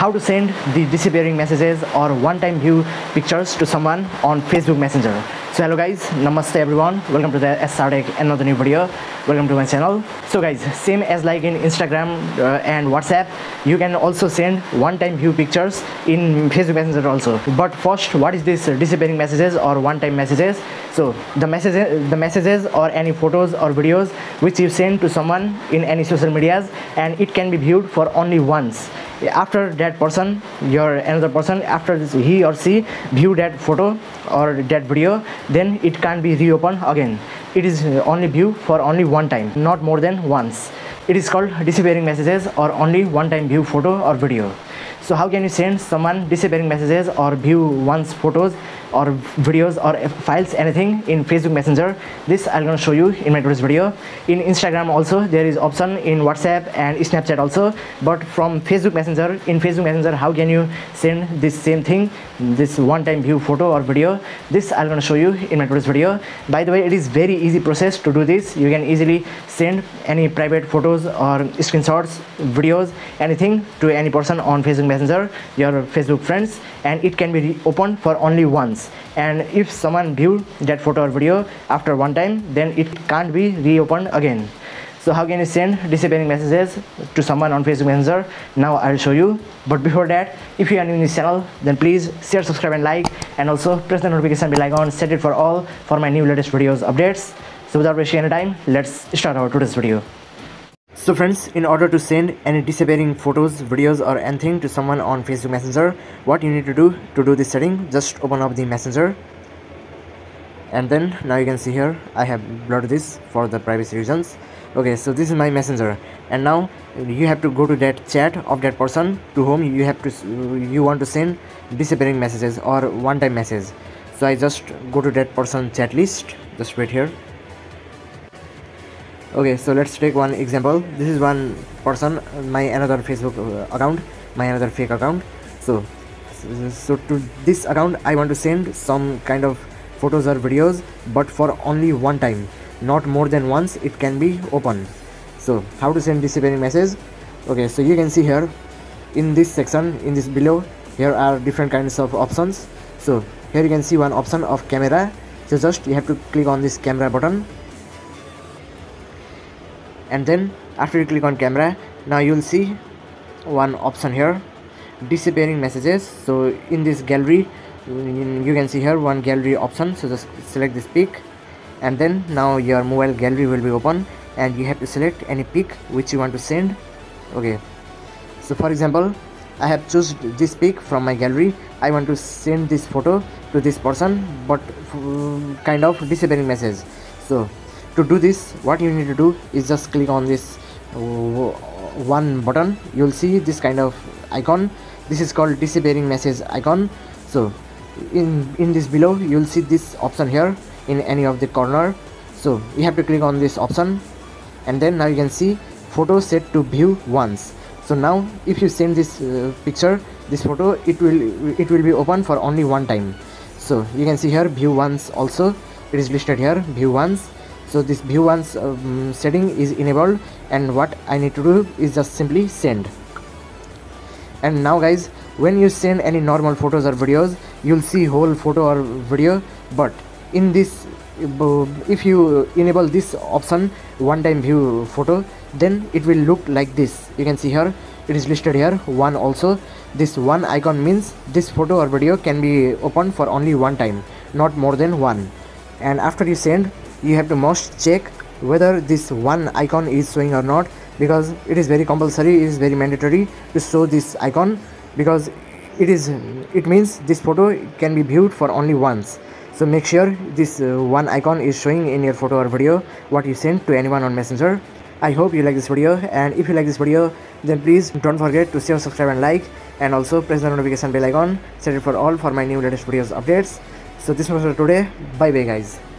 how to send the disappearing messages or one-time view pictures to someone on Facebook Messenger. So hello guys, namaste everyone. Welcome to the SR another new video. Welcome to my channel. So guys, same as like in Instagram uh, and WhatsApp, you can also send one-time view pictures in Facebook Messenger also. But first, what is this disappearing messages or one-time messages? So the messages, the messages or any photos or videos which you send to someone in any social medias and it can be viewed for only once after that person your another person after this, he or she view that photo or that video then it can't be reopened again. It is only view for only one time not more than once. It is called disappearing messages or only one time view photo or video so how can you send someone disappearing messages or view once photos or videos or files anything in facebook messenger? This i'm going to show you in my today's video. In instagram also there is option in whatsapp and snapchat also. But from facebook messenger in facebook messenger how can you send this same thing this one time view photo or video? This i'm going to show you in my today's video. By the way it is very easy process to do this. You can easily send any private photos or screenshots videos anything to any person on facebook messenger your facebook friends and it can be opened for only once. And if someone view that photo or video after one time then it can't be reopened again. So how can you send disappearing messages to someone on facebook messenger? Now i'll show you. But before that if you are new in this channel then please share subscribe and like. And also press the notification bell icon set it for all for my new latest videos updates. So without wasting any time let's start our today's video so friends, in order to send any disappearing photos, videos or anything to someone on Facebook Messenger, what you need to do to do this setting, just open up the Messenger. And then now you can see here, I have blurred this for the privacy reasons. Okay, so this is my Messenger. And now you have to go to that chat of that person to whom you have to, you want to send disappearing messages or one-time message. So I just go to that person chat list, just wait here okay so let's take one example. This is one person my another facebook uh, account my another fake account. So so to this account i want to send some kind of photos or videos but for only one time not more than once it can be open. So how to send disappearing message? Okay so you can see here in this section in this below here are different kinds of options. So here you can see one option of camera. So just you have to click on this camera button and then after you click on camera now you'll see one option here disappearing messages. So in this gallery you can see here one gallery option. So just select this pic and then now your mobile gallery will be open and you have to select any pic which you want to send. Okay. So for example i have choose this pic from my gallery. I want to send this photo to this person but uh, kind of disappearing message. So to do this what you need to do is just click on this uh, one button. You'll see this kind of icon. This is called disappearing message icon. So in in this below you'll see this option here in any of the corner. So you have to click on this option. And then now you can see photo set to view once. So now if you send this uh, picture this photo it will it will be open for only one time. So you can see here view once also. It is listed here view once so this view once um, setting is enabled and what I need to do is just simply send. And now guys when you send any normal photos or videos you'll see whole photo or video but in this uh, if you enable this option one time view photo then it will look like this. You can see here it is listed here one also. This one icon means this photo or video can be opened for only one time not more than one. And after you send you have to must check whether this one icon is showing or not because it is very compulsory it is very mandatory to show this icon because it is it means this photo can be viewed for only once. So make sure this uh, one icon is showing in your photo or video what you sent to anyone on messenger. I hope you like this video and if you like this video then please don't forget to share subscribe and like and also press the notification bell icon set it for all for my new latest videos updates. So this was for today. Bye bye guys